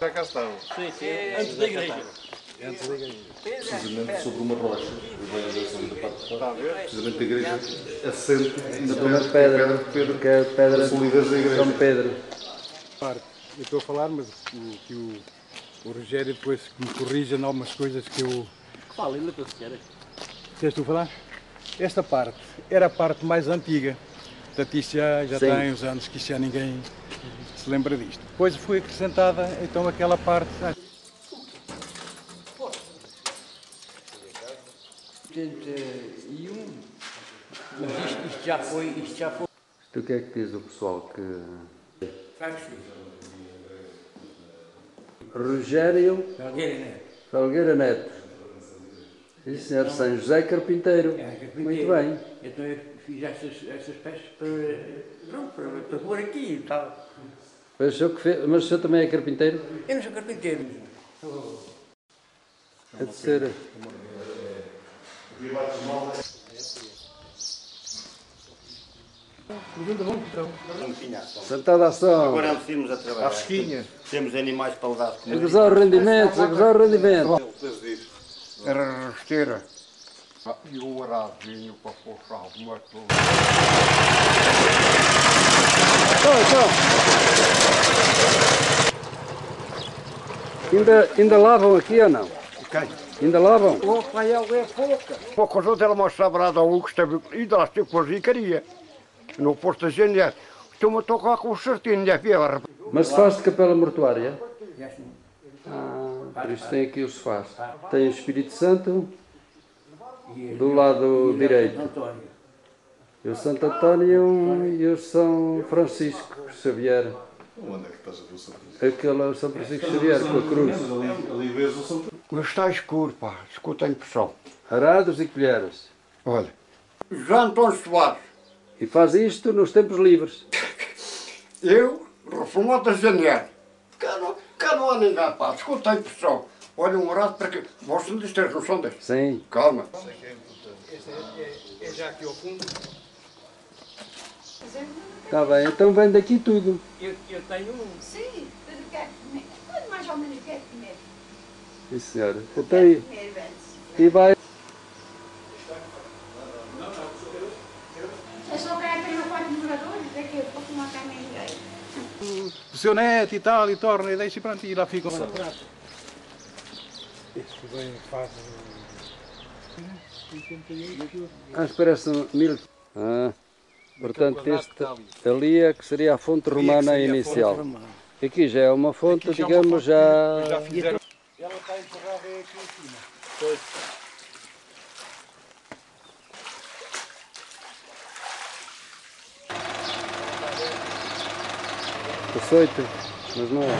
Já cá estavam. Sim, sim. Antes da igreja. Antes da igreja. Precisamente sobre uma rocha, precisamente a igreja assente na primeira pedra, pedra, que é a pedra solidez da igreja. São Pedro. Parte, eu estou a falar, mas que o, o Rogério depois me corrija em algumas coisas que eu. Fala, ainda para se queres tu falar? Esta parte era a parte mais antiga. Portanto, isto já, já Sim. tem uns anos que já ninguém se lembra disto. Depois foi acrescentada então aquela parte. ah, 81. Mas isto, isto já foi, isto já foi. Tu o que é que diz o pessoal que. Rogério Alguém, né? Felgueira Neto. Sim, senhor, São José Carpinteiro. É, carpinteiro. Muito bem. Então eu fiz estas, estas peças para, pronto, para, para pôr aqui e tal. Mas o senhor, que fez, mas o senhor também é carpinteiro? Eu não sou carpinteiro. É de ser. Sentada ação. Agora antes de irmos a trabalhar, À fresquinha. temos animais para levar de A gozar os rendimentos, a gozar os rendimentos. Era rasteira. E o aravinho para puxar alguma coisa. Então, então. Ainda, ainda lavam aqui ou não? Quem? Ainda lavam? O Rafael é pouca. Uma coisa ela mostra brada ao que esteve e lá esteve com a ricaria. No posto da GNR. Estou-me a tocar com o certinho, já viu? Mas se faz de capela mortuária? Ah, por isso tem aqui os faz. Tem o Espírito Santo do lado direito. E o Santo António e o São Francisco Xavier. Onde é que estás a ver o São Francisco? Aquele é o São Francisco Xavier com a cruz. Ali, vês o São Francisco. Mas está escuro, pá. Escuta a impressão. Arados e colheres. Olha. João Antônio Soares. E faz isto nos tempos livres. Eu, reformado da GNR. Não, não há ninguém, pá. Escuta a impressão. Olha um orado para que... Vós não não são deste. Sim. Calma. É já aqui ao fundo. Está bem, então vem daqui tudo. Eu, eu tenho um. Sim, tudo quer comer. Tudo mais ou menos quer comer. Sim, senhora. Então, e, Comer, velho. e vai. Eu só quero ter quatro moradores, é que eu vou tomar carne ninguém. O seu neto e tal, e torna, e deixa e pronto, e lá ficam. Este bem faz. Ah, parece um mil. Ah, portanto, este ali é que seria a fonte romana inicial. Aqui já é uma fonte, digamos, já. Já fizeram. Ela está enterrada é aqui em cima. Não писайте, не знаю.